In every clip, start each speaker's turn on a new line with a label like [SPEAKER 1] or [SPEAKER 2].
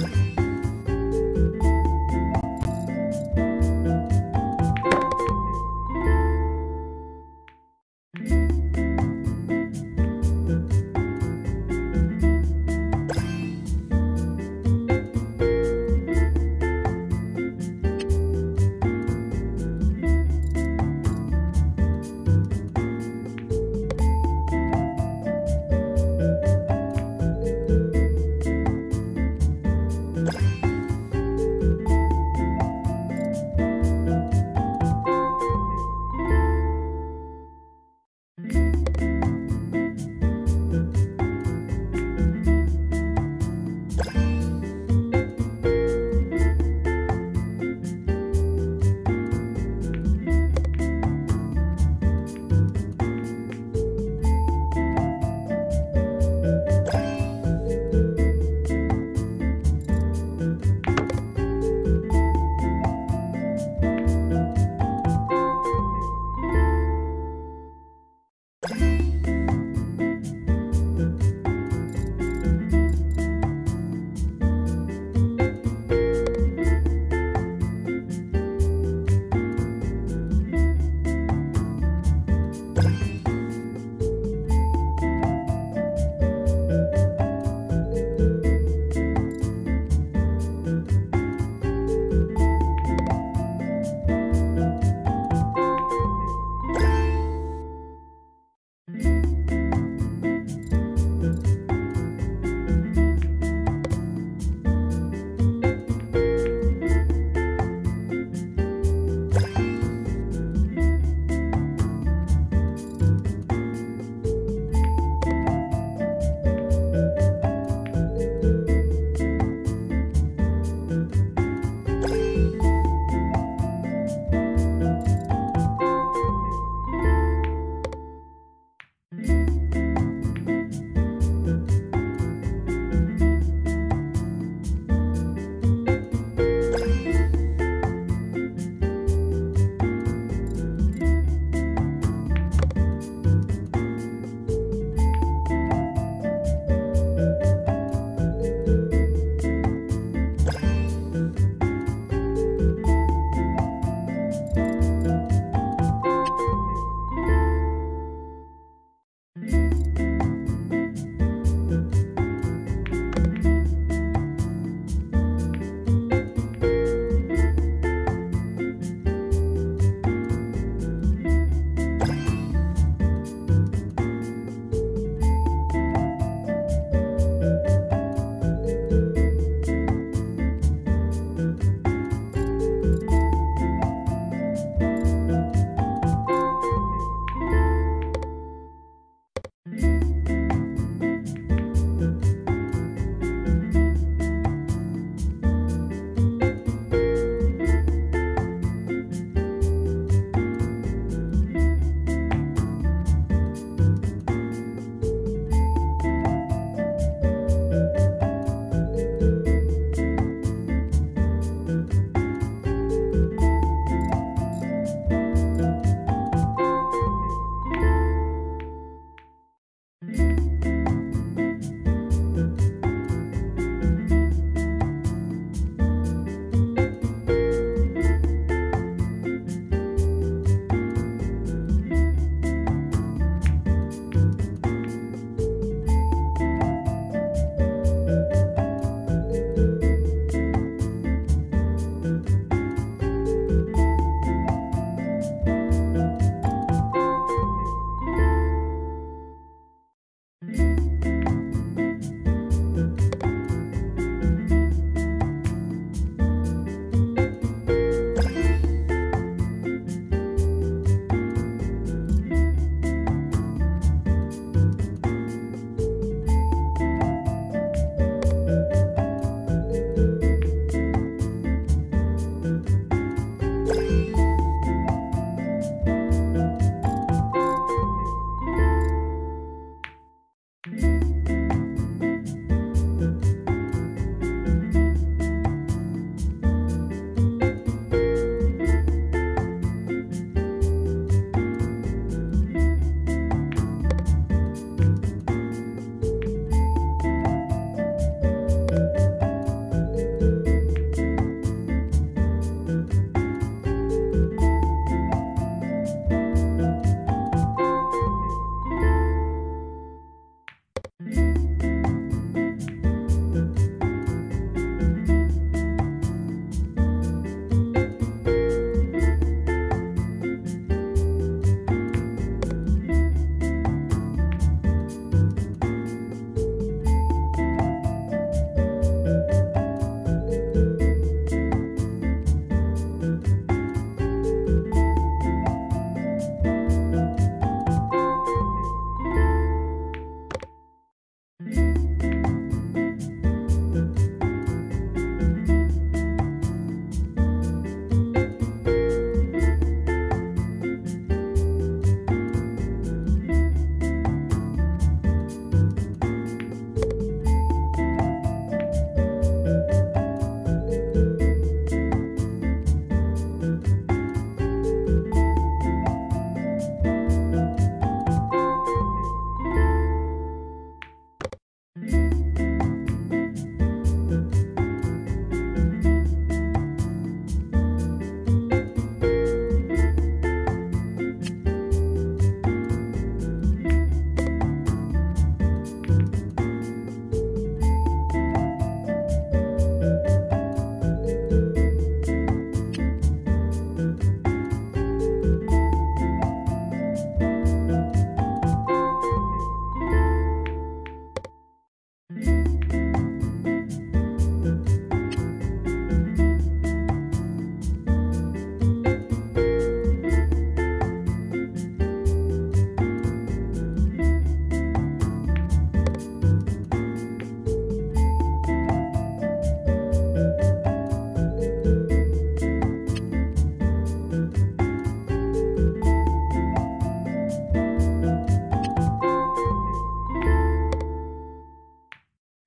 [SPEAKER 1] 음.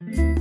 [SPEAKER 2] thank mm. you